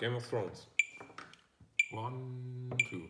Game of Thrones. One, two.